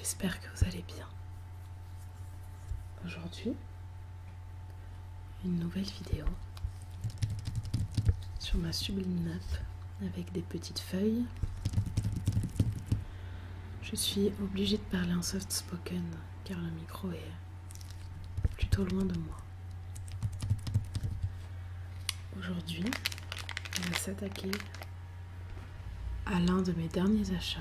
j'espère que vous allez bien. Aujourd'hui, une nouvelle vidéo sur ma sublime nappe avec des petites feuilles. Je suis obligée de parler en soft spoken car le micro est plutôt loin de moi. Aujourd'hui, on va s'attaquer à l'un de mes derniers achats.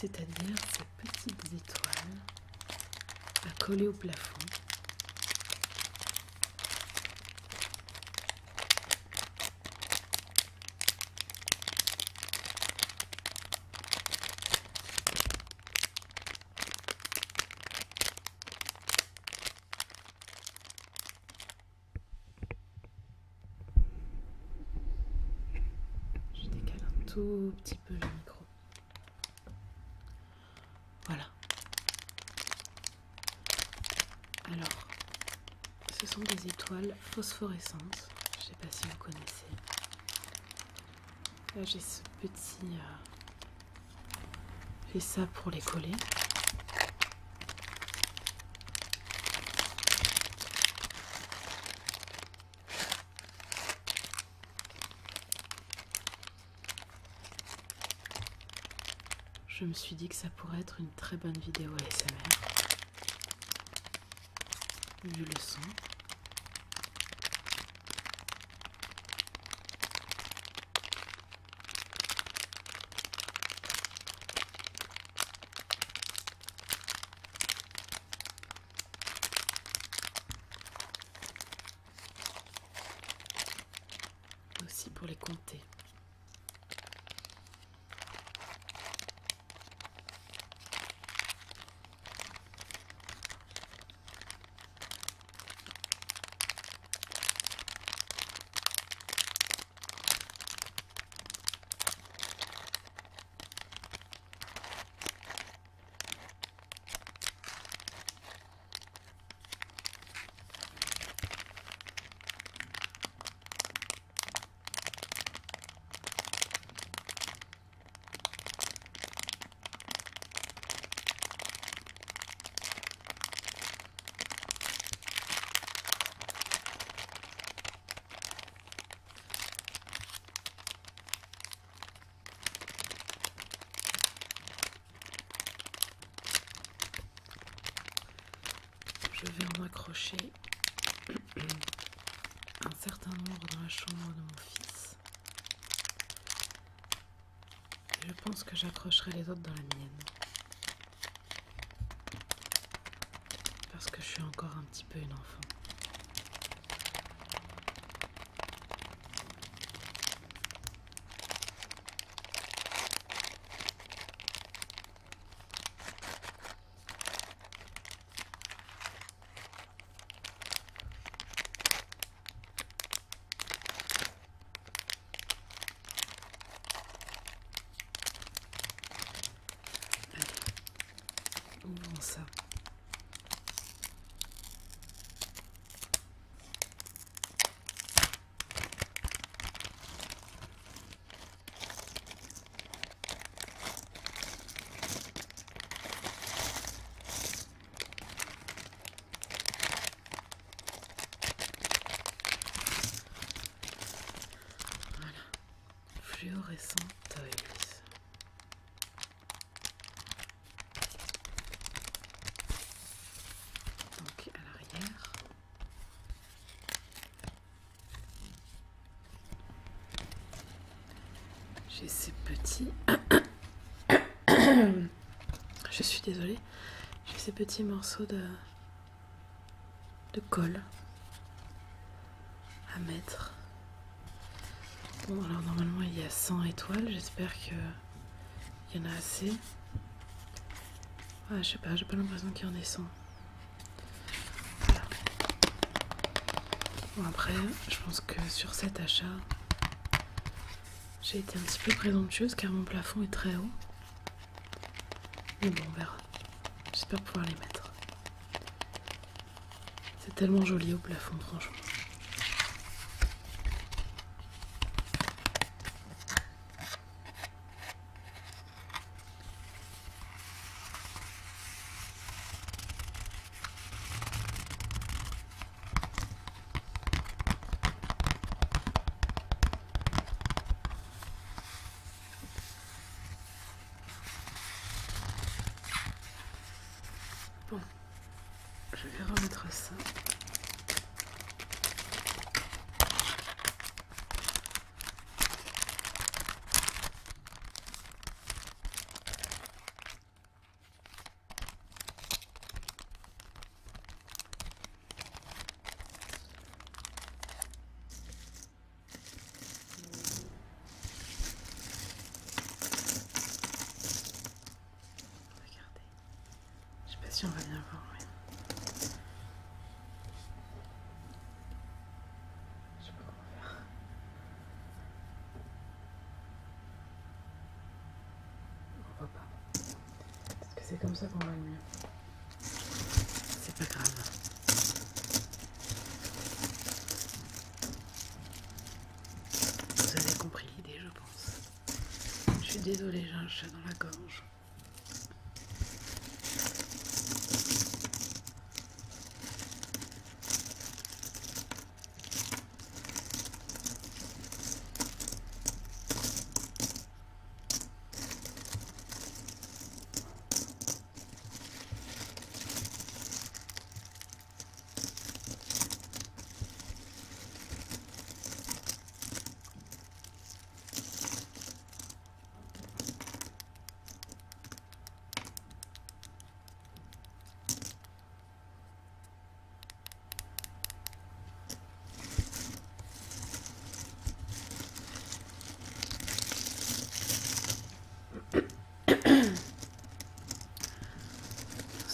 C'est-à-dire ces petites étoiles à coller au plafond. Je décale un tout petit peu. Voilà. Alors, ce des étoiles phosphorescentes. Je sais pas si vous connaissez. Là, j'ai ce petit. euh, J'ai ça pour les coller. Je me suis dit que ça pourrait être une très bonne vidéo ASMR. Vu le son. Aussi pour les compter. Je un certain nombre dans la chambre de mon fils. Je pense que j'accrocherai les autres dans la mienne. Parce que je suis encore un petit peu une enfant. Ouvrons ça. Voilà. Fluorescent Toys. Donc à l'arrière. J'ai ces petits. Je suis désolée. J'ai ces petits morceaux de de colle à mettre. Bon alors normalement il y a 100 étoiles. J'espère que il y en a assez. Ouais, je sais pas, j'ai pas l'impression qu'il y en ait 100. Voilà. Bon, après, je pense que sur cet achat, j'ai été un petit peu présomptueuse car mon plafond est très haut. Mais bon, on verra. J'espère pouvoir les mettre. tellement joli au plafond, franchement. Bon, je vais remettre ça. Regardez. Je sais pas si on va bien voir. mais- Je sais pas comment faire. On voit pas. Est-ce que c'est comme ça va le mieux C'est pas grave. Vous avez compris l'idée, je pense. Je suis désolée, j'ai un chat dans la gorge.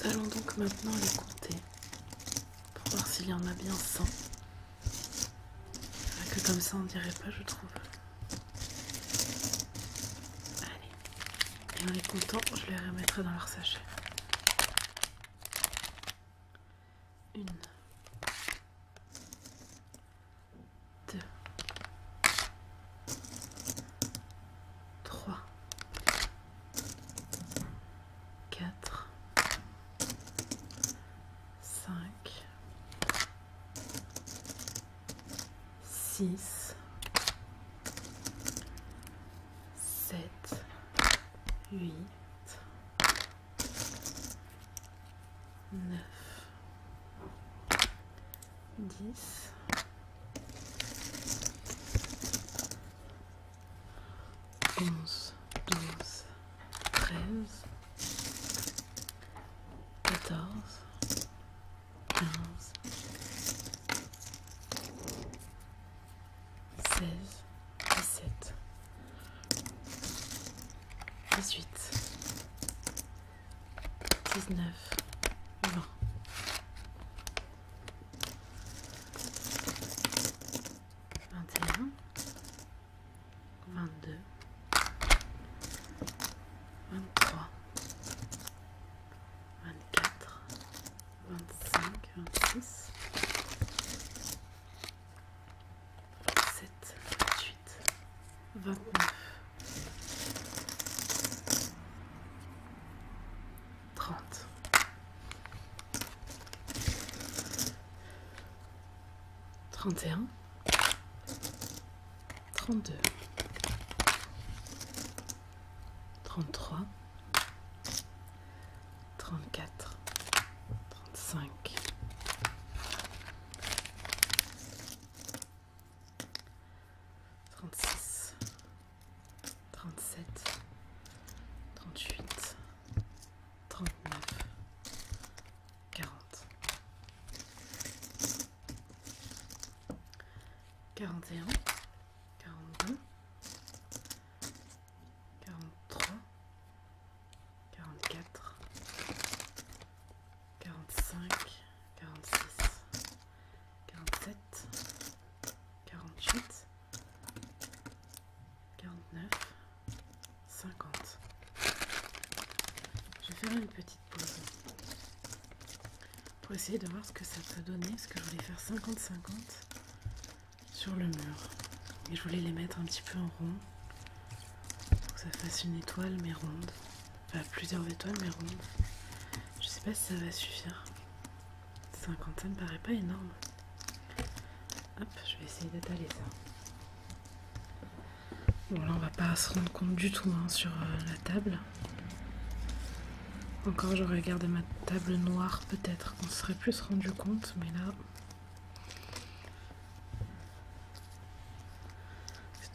Nous allons donc maintenant les compter pour voir s'il y en a bien 100. Ah, que comme ça on dirait pas, je trouve. Allez, et en les comptant, je les remettrai dans leur sachet. Une. 2 3 4 6, 7, 8, 9, 10, 11, 12, 13, 14, 15, 19, 20. Vingt et un, vingt-deux. 31, 32, 33, 41, 42, 43, 44, 45, 46, 47, 48, 49, 50. Je vais faire une petite pause. Pour essayer de voir ce que ça peut donner, parce que je voulais faire 50-50 sur le mur. Et je voulais les mettre un petit peu en rond, pour que ça fasse une étoile mais ronde. Enfin, plusieurs étoiles mais rondes. Je sais pas si ça va suffire. 50, ça me paraît pas énorme. Hop, je vais essayer d'étaler ça. Bon là on va pas se rendre compte du tout hein, sur euh, la table. Encore j'aurais gardé ma table noire peut-être qu'on serait plus rendu compte, mais là...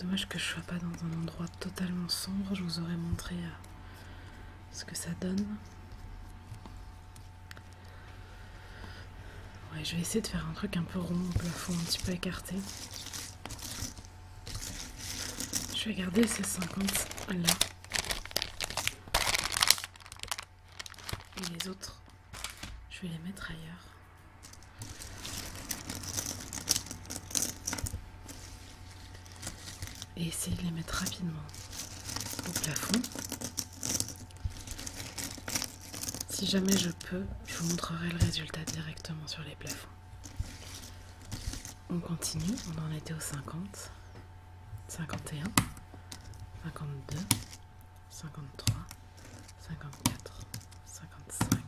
dommage que je sois pas dans un endroit totalement sombre, je vous aurais montré euh, ce que ça donne. Ouais, je vais essayer de faire un truc un peu rond au plafond, un petit peu écarté. Je vais garder ces 50 là. Et les autres, je vais les mettre ailleurs. Et essayer de les mettre rapidement au plafond. Si jamais je peux, je vous montrerai le résultat directement sur les plafonds. On continue, on en était au 50, 51, 52, 53, 54, 55,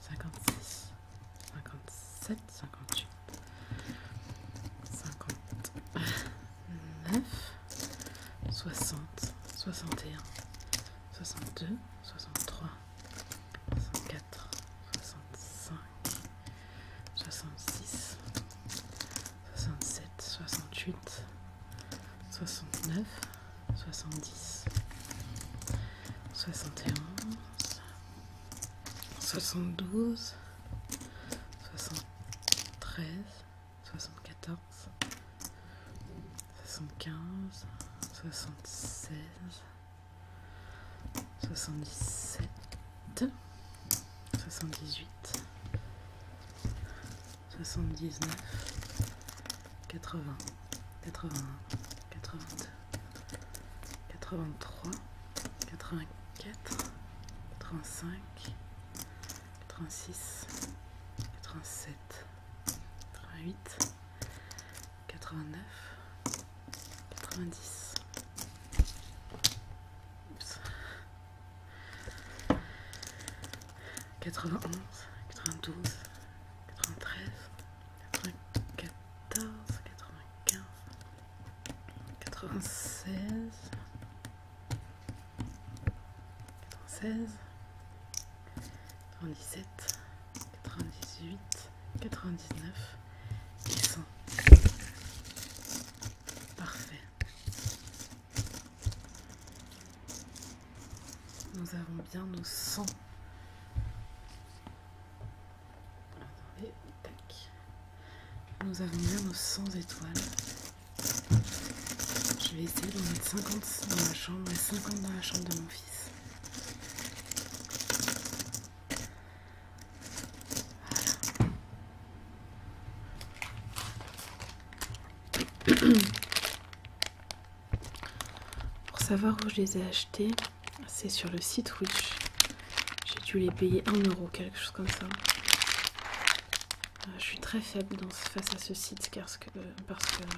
56, 57, 58, 62, 63, 64, 65, 66, 67, 68, 69, 70, 71, 72, 73, 74, 75, 76, 77, 78, 79, 80, 81, 82, 83, 84, 85, 86, 87, 88, 89, 90. 91, 92, 93, 94, 95, 96, 96, 97, 98, 99 et 100. Parfait. Nous avons bien nos 100. Nous avons bien nos 100 étoiles. Je vais essayer d'en mettre 50 dans la chambre et 50 dans la chambre de mon fils. Pour savoir où je les ai achetés, c'est sur le site Wish. J'ai dû les payer 1 euro, quelque chose comme ça. Euh, je suis très faible face à ce site parce que,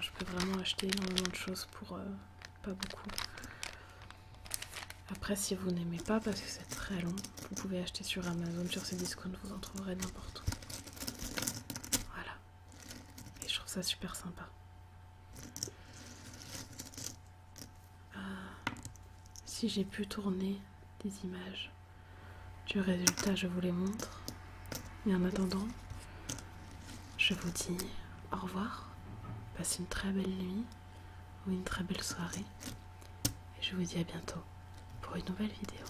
je peux vraiment acheter énormément de choses pour euh, pas beaucoup. Après, si vous n'aimez pas, parce que c'est très long, vous pouvez acheter sur Amazon, sur ces discounts, vous en trouverez n'importe où. Voilà. Et je trouve ça super sympa. si j'ai pu tourner des images du résultat, je vous les montre. Et en attendant, je vous dis au revoir, passez une très belle nuit ou une très belle soirée. Et je vous dis à bientôt pour une nouvelle vidéo.